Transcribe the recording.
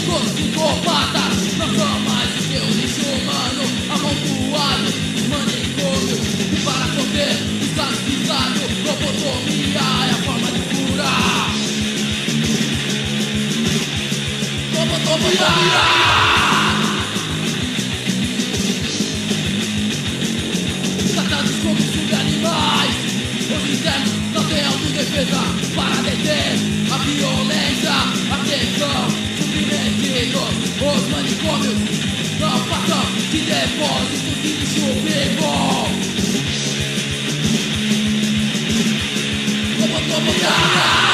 todos psicopatas Não sou mais o seu lixo humano Amontoado, manicômio E para poder estar cisado Lobotomia é a forma de curar. Lobotomia. Tratados como animais, Os internos não têm auto defesa. manicômios Não passam de depósitos de lixo vivo Como tomar